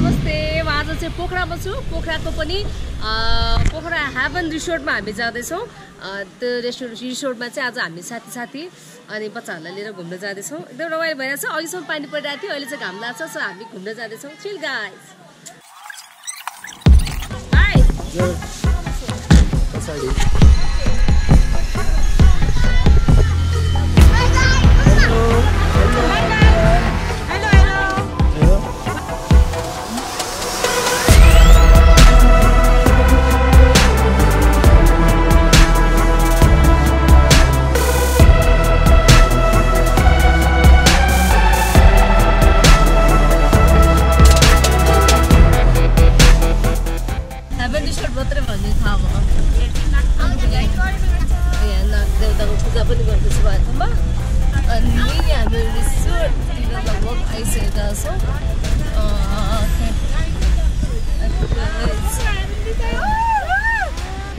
नमस्ते। म आज चाहिँ पोखरामा छु। पोखराको पनि पोखरा हेभन रिसोर्टमा हामी जाँदैछौँ। त्यो रेस्टुरेन्ट रिसोर्टमा चाहिँ आज हामी साथी साथी अनि बच्चाहरूलाई लिएर घुम्न जाँदैछौँ। एकदम रमाइलो भइरहेको छ अहिलेसम्म पानी परिरहेको थियो अहिले चाहिँ घाम लाग्छ सो हामी घुम्न जाँदैछौँ। चिल गाइस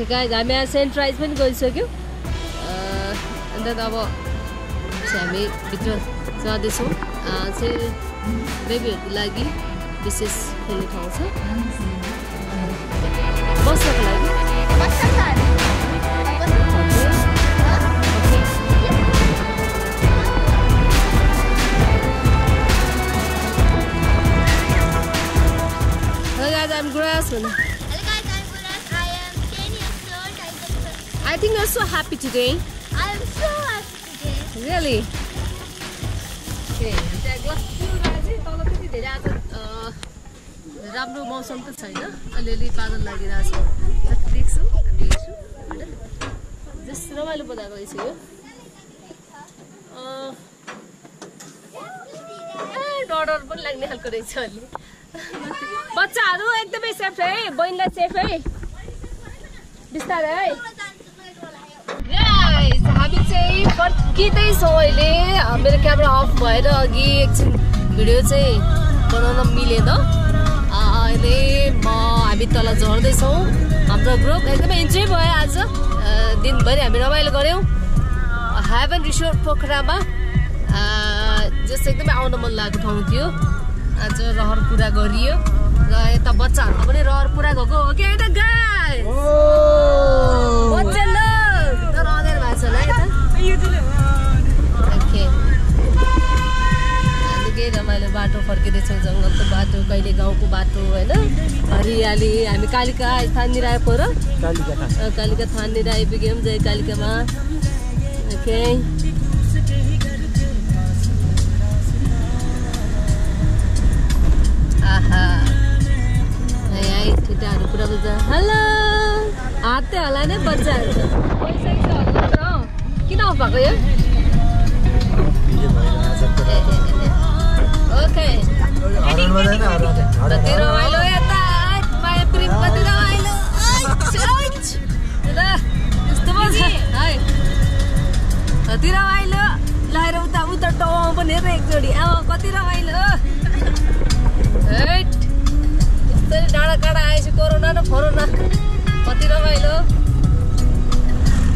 गाइज हामी यहाँ सेन्ट राइज पनि गइसक्यौँ अन्त अब हामी भित्र जाँदैछौँ चाहिँ बेबीहरूको लागि विशेष खेल्ने ठाउँ छ बस्नको लागि I'm Grassman. Think you're so happy today. Really? तल त्यति धेरै आज अँ, राम्रो मौसम त छैन अलिअलि बादल लागिरहेको छ देख्छु हामी हेर्छु होइन जस रमाइलो बनाएको रहेछ यो डर डर पनि लाग्ने खालको रहेछ अलि बच्चाहरू एकदमै सेफ है बहिनीलाई सेफ है बिस्तारै है Guys, हामी चाहिँ फर्किँदैछौँ अहिले। मेरो क्यामेरा अफ भएर अघि एकछिन भिडियो चाहिँ बनाउन मिलेन। अहिले म हामी तल झर्दैछौँ। हाम्रो ग्रुप एकदमै इन्जोय भयो आज। दिनभरि हामी रमाइलो गऱ्यौँ। हेभन रिसोर्ट पोखरामा। जस्तो एकदमै आउन मन लागेको ठाउँ थियो। आज रहर पुरा गरियो। र यता बच्चाहरूको पनि रहर पुरा गएको हो कि? गाई बाटो फर्किँदैछौँ जङ्गलको बाटो कहिले गाउँको बाटो होइन? हरियाली हामी कालिका स्थाननिर आइपर कालिका थाननिर आइपुग्यौँ जय कालिकामा। ओके। आहा। है ठिटाहरू पुरा बुझ्छ हेलो! हात होला नै बच्चाहरू। किन भएको यो? कति रमाइलो यता आइट, माया प्रेम कति रमाइलो यस्तो पो छ है कति रमाइलो लगाएर उता उता टाउँ पनि हेर एकचोटि अब कति रमाइलो हैट यस्तै डाँडा काँडा आएपछि कोरोना र फोरोना कति रमाइलो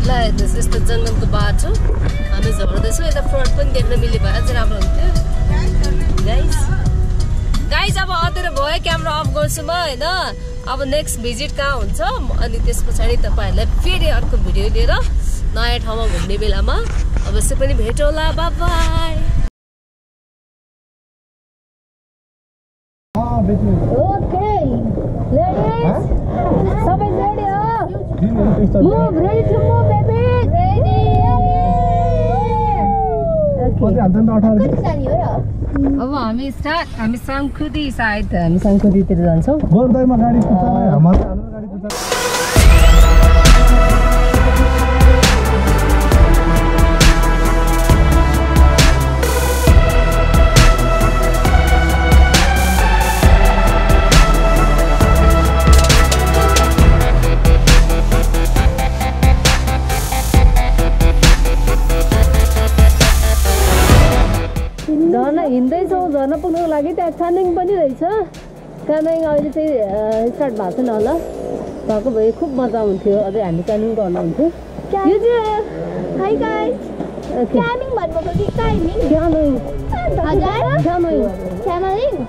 ल हेर्नुहोस् यस्तो जङ्गलको बाटो हामी झर्दैछौँ यता फ्रन्ट पनि देख्न मिले भए अझै राम्रो हुन्थ्यो गाइस गाइस अब अँधेरो भयो क्यामेरा अफ गर्छु म होइन? अब नेक्स्ट भिजिट कहाँ हुन्छ? अनि त्यस पछाडि तपाईँहरूलाई फेरि अर्को भिडियो लिएर नयाँ ठाउँमा घुम्ने बेलामा अवश्य पनि भेटौँला। बाई ओके लेडिज सबै रेडी हो? Move ready to move baby ready अब हामी स्टार्ट हामी सङ्खुदी सायद हामी सङ्खुदीतिर जान्छौँ। झर्ना हिँड्दैछौँ झर्ना पुग्नुको लागि त्यहाँ कानिङ पनि रहेछ। कानिङ अहिले चाहिँ स्टार्ट भएको छैन होला। भएको भए खुब मजा आउँथ्यो अझै हामी कानिङ गर्न हुन्थ्यो? क्यामिङ?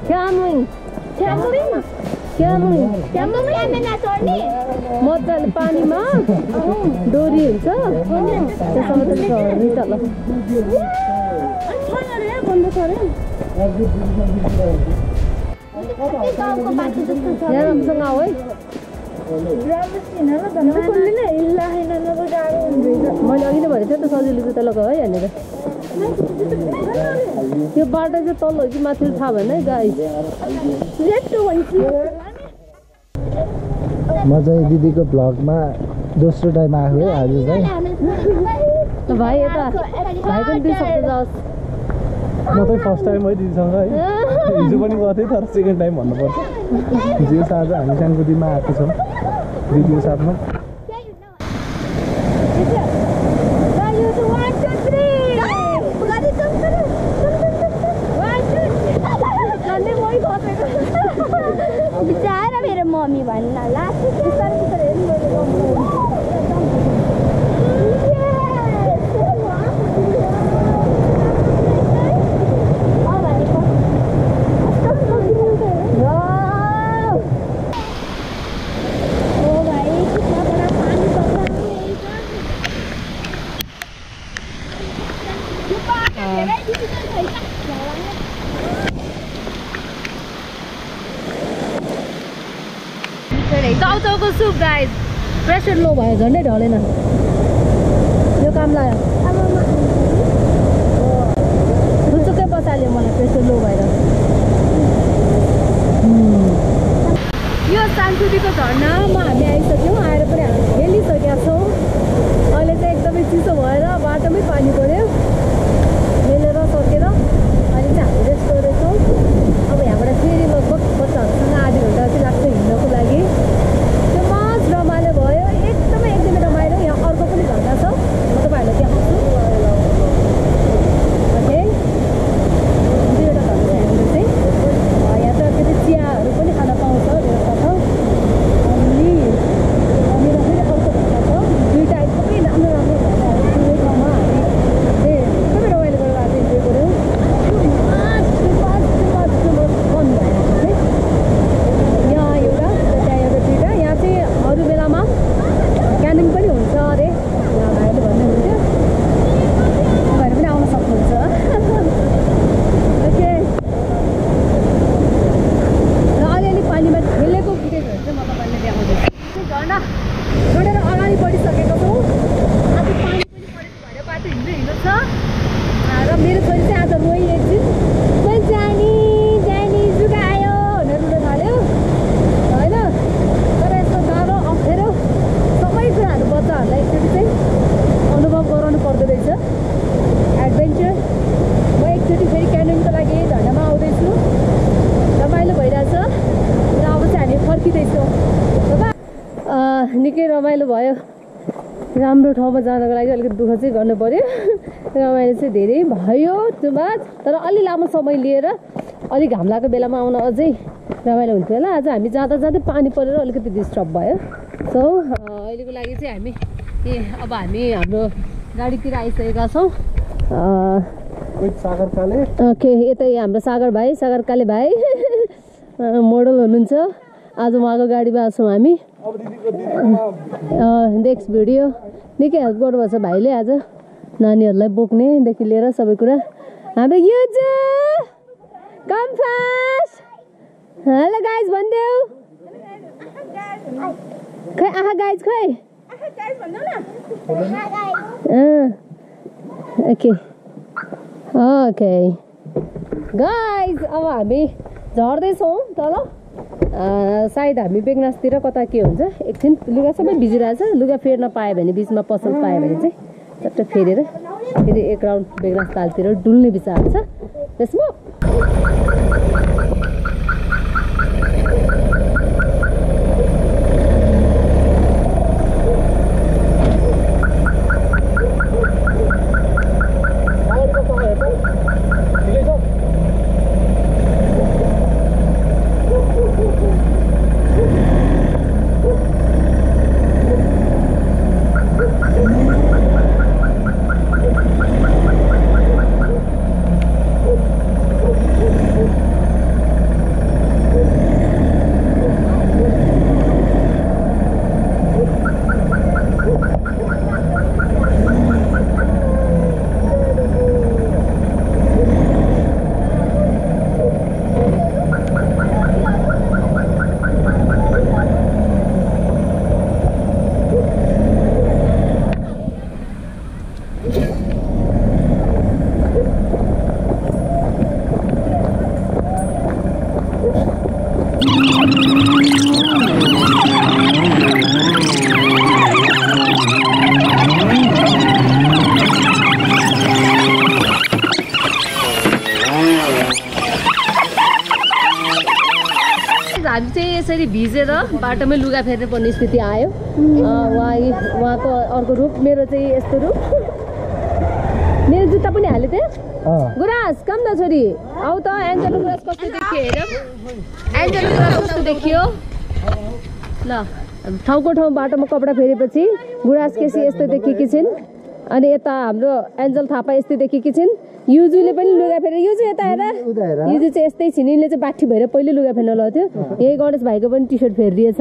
क्यामिङ? क्यामिङ मजाले पानीमा डोरी हुन्छ। झर्ने तल यहाँ राम्रोसँग आऊ है मैले अघि नै भनेको थिएँ त सजिलो जुत्ता लगा है यहाँनिर त्यो बाटो चाहिँ तल हो कि माथि थाहा भएन है गाई म चाहिँ दिदीको भ्लगमा दोस्रो टाइम आएको है आज चाहिँ भाइ यता भाइ पनि दुई सक्छ जाओस् म चाहिँ फर्स्ट टाइम है दिदीसँग है। हिजो पनि गएको थिएँ तर सेकेन्ड टाइम भन्नुपर्छ। हिजो साँझ हामी सानकुटीमा आएको छौँ। दिदीको साथमा बिचारा मेरो मम्मी भन्न लास्ट बिस्तारै बिस्तारै हेर्नु मैले ओ भाइ कितना बड़ा पानी पड़ रहा है चाउचाउको सुप गाइस प्रेसर लो भयो झन्डै ढलेन यो काम लाग्यो थुचुक्कै बचाल्यो मलाई प्रेसर लो भएर यो सानसुटीको झर्नामा हामी आइसक्यौँ आएर पनि हामी खेलिसकेका छौँ अहिले चाहिँ एकदमै चिसो भएर बाटोमै पानी पऱ्यो मेलेर सकेर अहिले चाहिँ हामी रेस्ट गर्दैछौँ अब यहाँबाट फेरि लगभग बच्चाहरूसँग आधी घन्टा चाहिँ लाग्छ हिँड्नको लागि त्यो मज रमाइलो भयो एकदमै एकदमै रमाइलो यहाँ अर्को पनि झर्ना छ म तपाईँहरूलाई देखाउँछु ओके दुईवटा झर्ना छ यहाँनिर चाहिँ अँ, यहाँ त के अरे चियाहरू पनि खान पाउँछ व्यवस्था छ अनि यहाँनिर फेरि अर्को झर्ना छ दुईवटा एकदमै राम्रो राम्रो झर्नाहरू छ दुवै ठाउँमा हामी चाहिँ एकदमै रमाइलो गरेर आज इन्जोय गऱ्यौँ फन भयो चाहिँ यहाँ एउटा त्यहाँ एउटा दुइटा यहाँ चाहिँ अरू बेलामा क्यानिङ पनि हुन्छ अरे यहाँ भाइले भन्नुहुन्थ्यो तपाईँहरू पनि आउन सक्नुहुन्छ ओके र अलिअलि पानीमा खेलेको फुटेजहरू चाहिँ म तपाईँलाई देखाउँदैछु झर्ना छोडेर अगाडि बढिसकेको छौँ आज पानी पनि परेको भएर बाटो हिँड्नु हिँड्नु छ र मेरो छोरी चाहिँ आज रोइ एकछिन खोइ जानी जानी जुगा आयो भनेर रुन थाल्यो होइन तर यस्तो गाह्रो अप्ठ्यारो सबै कुराहरू बच्चाहरूलाई एकचोटि चाहिँ अनुभव गराउनु पर्दो रहेछ एडभेन्चर म एकचोटि फेरि क्यानोनको लागि झन्डामा आउँदैछु रमाइलो भइरहेछ र अब चाहिँ हामी फर्किँदैछौँ निकै रमाइलो भयो। राम्रो ठाउँमा जानको लागि अलिकति दुःख चाहिँ गर्नु पऱ्यो रमाइलो चाहिँ धेरै भयो त्यो बात। तर अलि लामो समय लिएर अलिक घाम लागेको बेलामा आउन अझै रमाइलो हुन्थ्यो होला। आज हामी जाँदा जाँदै पानी परेर अलिकति डिस्टर्ब भयो। सो अहिलेको लागि चाहिँ हामी ए अब हामी हाम्रो गाडीतिर आइसकेका छौँ। ओके यतै हाम्रो सागर भाइ सागर काले भाइ। मोडल हुनुहुन्छ। आज उहाँको गाडीमा छौँ हामी। नेक्स्ट भिडियो निकै हेल्प गर्नुभएको छ भाइले आज। नानीहरूलाई बोक्नेदेखि लिएर सबै कुरा। हाम्रो फास्ट हेलो गाइज भनिदेऊ खै आहा गाइज खै ओके ओके गाइज अब हामी झर्दैछौँ तल सायद हामी बेगनासतिर कता के हुन्छ? एकछिन लुगा सबै भिजिरहेछ लुगा फेर्न पायो भने बिचमा पसल पायो भने चाहिँ चट्ट फेरेर फेरि एक राउन्ड बेगनास तालतिर डुल्ने विचार छ। त्यसमा हामी चाहिँ यसरी भिजेर बाटोमै लुगा फेर्ने पर्ने स्थिति आयो। उहाँ उहाँको अर्को रूप मेरो चाहिँ यस्तो रूप मेरो जुत्ता पनि हाले थिएँ अँ। गुराँस कम न छोरी। आऊ त एन्जल गुराँस कस्तो देखियो हेरौँ गुराँस कस्तो देखियो ल ठाउँको ठाउँ बाटोमा कपडा फेरेपछि गुराँस केसी यस्तो देखेकी छिन् अनि यता हाम्रो एन्जल थापा यस्तै देखेकी छिन् युजुले पनि लुगा फेरेर युजु यता हेर युजु चाहिँ यस्तै छिन् यिनले चाहिँ बाठी भएर पहिले लुगा फेर्न लगाएको थियो यही गणेश भाइको पनि टी सर्ट फेरिदिएछ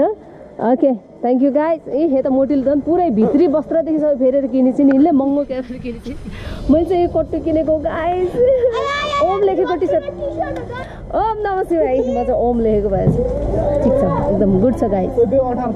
ओके थ्याङ्क यू गाइस ए यता मोटिल झन् पुरै भित्री वस्त्रदेखि सबै फेरेर किनेछि नि। यिनले महँगो क्यामेरा किनेछि। मैले चाहिँ यो कट्टु किनेको गाइस ओम लेखेको टी सर्ट ओम नमस्ते भाइ म चाहिँ ओम लेखेको भएछ। ठिक छ एकदम गुड छ अठार